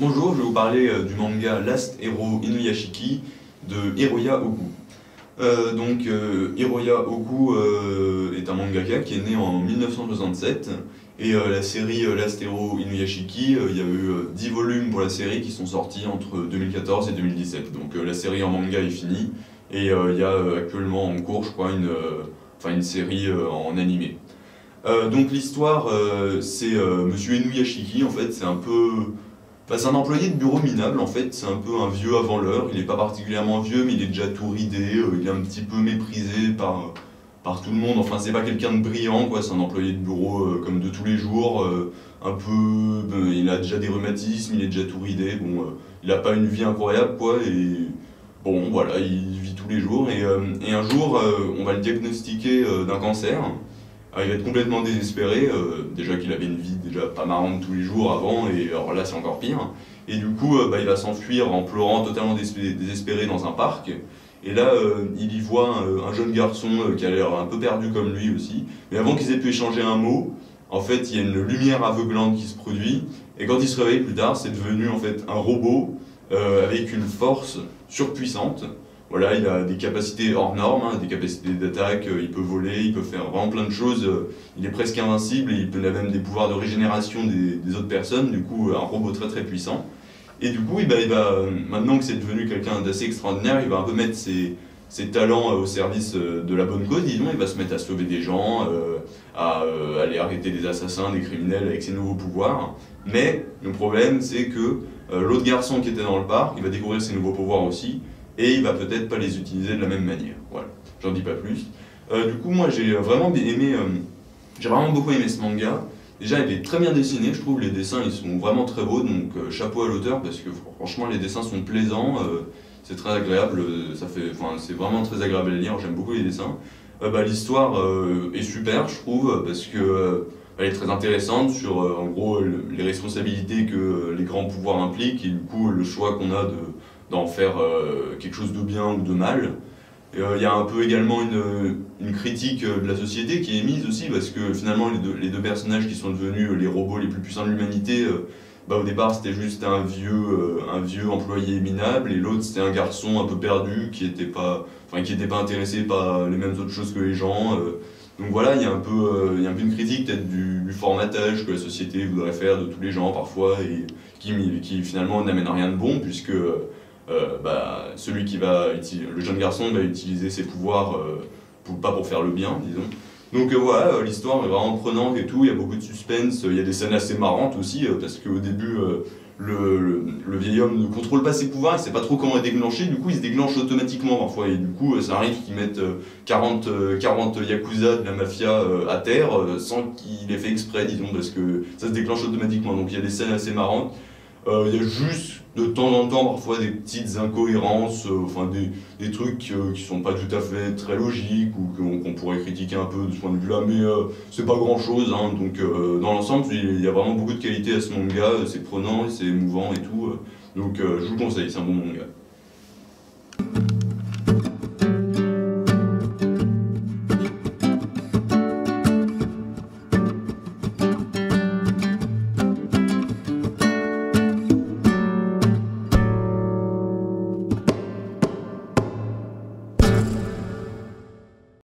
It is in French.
Bonjour, je vais vous parler euh, du manga Last Hero Inuyashiki de Hiroya Oku. Euh, donc euh, Hiroya Oku est un mangaka qui est né en 1967 et la série Last Hero Inuyashiki, il y a eu 10 volumes pour la série qui sont sortis entre 2014 et 2017. Donc la série en manga est finie et il y a actuellement en cours, je crois, une, une série en animé. donc l'histoire, c'est Monsieur Inuyashiki, en fait, c'est un peu c'est un employé de bureau minable en fait, c'est un peu un vieux avant l'heure, il n'est pas particulièrement vieux mais il est déjà tout ridé, euh, il est un petit peu méprisé par, par tout le monde, enfin c'est pas quelqu'un de brillant quoi, c'est un employé de bureau euh, comme de tous les jours, euh, un peu, ben, il a déjà des rhumatismes, il est déjà tout ridé, bon, il n'a pas une vie incroyable quoi, et bon voilà, il vit tous les jours, et, et un jour on va le diagnostiquer d'un cancer, il va être complètement désespéré, euh, déjà qu'il avait une vie déjà pas marrante tous les jours avant, et alors là c'est encore pire. Et du coup, euh, bah, il va s'enfuir en pleurant, totalement désespéré dans un parc. Et là, euh, il y voit un, jeune garçon qui a l'air un peu perdu comme lui aussi. Mais avant qu'ils aient pu échanger un mot, en fait, il y a une lumière aveuglante qui se produit. Et quand il se réveille plus tard, c'est devenu en fait un robot avec une force surpuissante. Voilà, il a des capacités hors normes, hein, des capacités d'attaque, euh, il peut voler, il peut faire vraiment plein de choses, euh, il est presque invincible il a même des pouvoirs de régénération des, autres personnes, du coup un robot très très puissant. Et du coup, il va, maintenant que c'est devenu quelqu'un d'assez extraordinaire, il va un peu mettre ses, talents euh, au service de la bonne cause, disons, il va se mettre à sauver des gens, à aller arrêter des assassins, des criminels avec ses nouveaux pouvoirs. Mais le problème, c'est que l'autre garçon qui était dans le parc, il va découvrir ses nouveaux pouvoirs aussi, et il va peut-être pas les utiliser de la même manière. Voilà, j'en dis pas plus. Euh, du coup, moi j'ai vraiment aimé, euh, j'ai vraiment beaucoup aimé ce manga. Déjà, il est très bien dessiné, je trouve les dessins ils sont vraiment très beaux, donc euh, chapeau à l'auteur parce que franchement les dessins sont plaisants, c'est très agréable, ça fait, c'est vraiment très agréable à lire, j'aime beaucoup les dessins. Bah, L'histoire est super, je trouve, parce que elle est très intéressante sur en gros les responsabilités que les grands pouvoirs impliquent et du coup le choix qu'on a de d'en faire euh, quelque chose de bien ou de mal. Euh, il y a un peu également une, critique euh, de la société qui est mise aussi, parce que finalement les deux, personnages qui sont devenus les robots les plus puissants de l'humanité, bah, au départ c'était juste un vieux, un vieux employé minable, et l'autre c'était un garçon un peu perdu qui n'était pas, pas intéressé par les mêmes autres choses que les gens. donc voilà, il y, a un peu, y a un peu une critique peut-être du, formatage que la société voudrait faire de tous les gens parfois, et qui finalement n'amène rien de bon, puisque euh, bah, celui qui va le jeune garçon va utiliser ses pouvoirs euh, pour, pas pour faire le bien, disons. Donc euh, voilà, l'histoire est vraiment prenante et tout, il y a beaucoup de suspense, il y a des scènes assez marrantes aussi, parce qu'au début, le, le, vieil homme ne contrôle pas ses pouvoirs, il sait pas trop comment les déclencher, du coup il se déclenche automatiquement parfois, et du coup ça arrive qu'il mette 40, 40 yakuza de la mafia à terre, sans qu'il ait fait exprès, disons, parce que ça se déclenche automatiquement, donc il y a des scènes assez marrantes. Euh, il y a juste de temps en temps parfois des petites incohérences, euh, enfin des, des trucs euh, qui sont pas tout à fait très logiques ou qu'on pourrait critiquer un peu de ce point de vue-là, mais c'est pas grand-chose. Hein, donc dans l'ensemble, il y a vraiment beaucoup de qualité à ce manga, c'est prenant, c'est émouvant et tout. donc je vous conseille, c'est un bon manga.